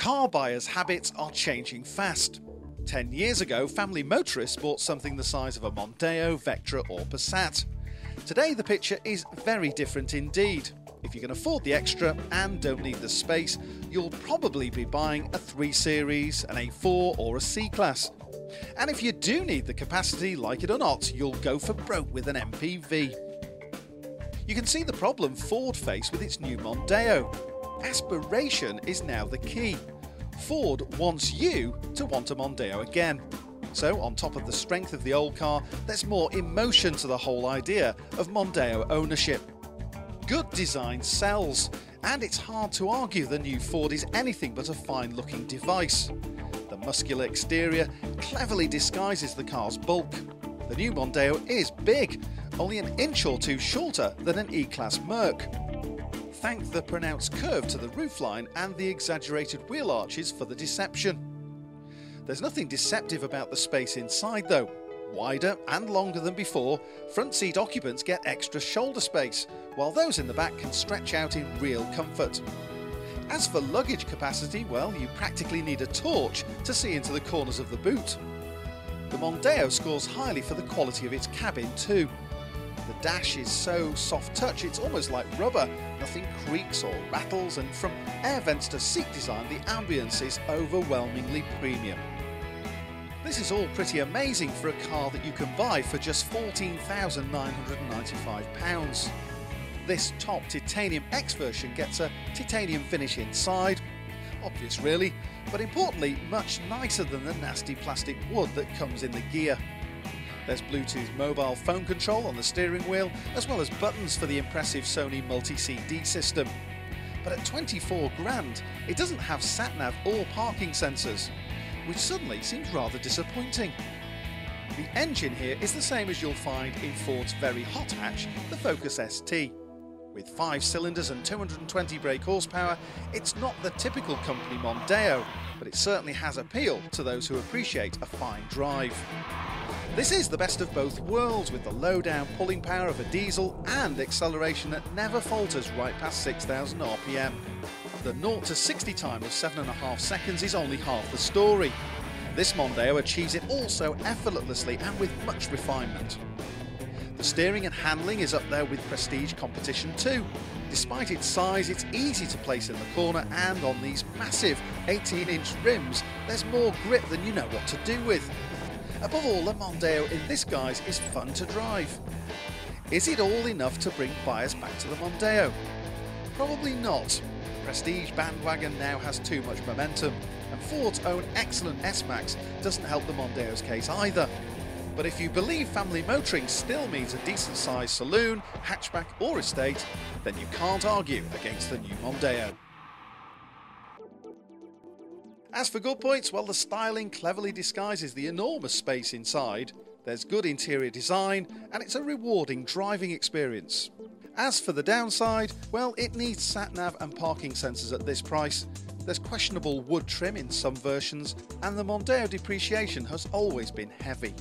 Car buyers' habits are changing fast. Ten years ago, family motorists bought something the size of a Mondeo, Vectra, or Passat. Today, the picture is very different indeed. If you can afford the extra and don't need the space, you'll probably be buying a 3 Series, an A4, or a C Class. And if you do need the capacity, like it or not, you'll go for broke with an MPV. You can see the problem Ford faced with its new Mondeo. Aspiration is now the key. Ford wants you to want a Mondeo again. So, on top of the strength of the old car, there's more emotion to the whole idea of Mondeo ownership. Good design sells, and it's hard to argue the new Ford is anything but a fine looking device. The muscular exterior cleverly disguises the car's bulk. The new Mondeo is big, only an inch or two shorter than an E Class Merc thank the pronounced curve to the roofline and the exaggerated wheel arches for the deception. There's nothing deceptive about the space inside though. Wider and longer than before, front seat occupants get extra shoulder space, while those in the back can stretch out in real comfort. As for luggage capacity, well, you practically need a torch to see into the corners of the boot. The Mondeo scores highly for the quality of its cabin too. The dash is so soft touch it's almost like rubber, nothing creaks or rattles, and from air vents to seat design, the ambience is overwhelmingly premium. This is all pretty amazing for a car that you can buy for just £14,995. This top titanium X version gets a titanium finish inside, obvious really, but importantly much nicer than the nasty plastic wood that comes in the Ghia. There's Bluetooth mobile phone control on the steering wheel, as well as buttons for the impressive Sony multi-CD system. But at 24 grand, it doesn't have sat-nav or parking sensors, which suddenly seems rather disappointing. The engine here is the same as you'll find in Ford's very hot hatch, the Focus ST. With 5 cylinders and 220 brake horsepower, it's not the typical company Mondeo, but it certainly has appeal to those who appreciate a fine drive. This is the best of both worlds with the low down pulling power of a diesel and acceleration that never falters right past 6000 RPM. The 0 to 60 time of 7.5 seconds is only half the story. This Mondeo achieves it also effortlessly and with much refinement. The steering and handling is up there with prestige competition too. Despite its size, it's easy to place in the corner and on these massive 18 inch rims, there's more grip than you know what to do with. Above all, the Mondeo in this guise is fun to drive. Is it all enough to bring buyers back to the Mondeo? Probably not. Prestige bandwagon now has too much momentum, and Ford's own excellent S-Max doesn't help the Mondeo's case either. But if you believe family motoring still means a decent sized saloon, hatchback or estate, then you can't argue against the new Mondeo. As for good points, well, the styling cleverly disguises the enormous space inside. There's good interior design, and it's a rewarding driving experience. As for the downside, well, it needs sat nav and parking sensors at this price. There's questionable wood trim in some versions, and the Mondeo depreciation has always been heavy.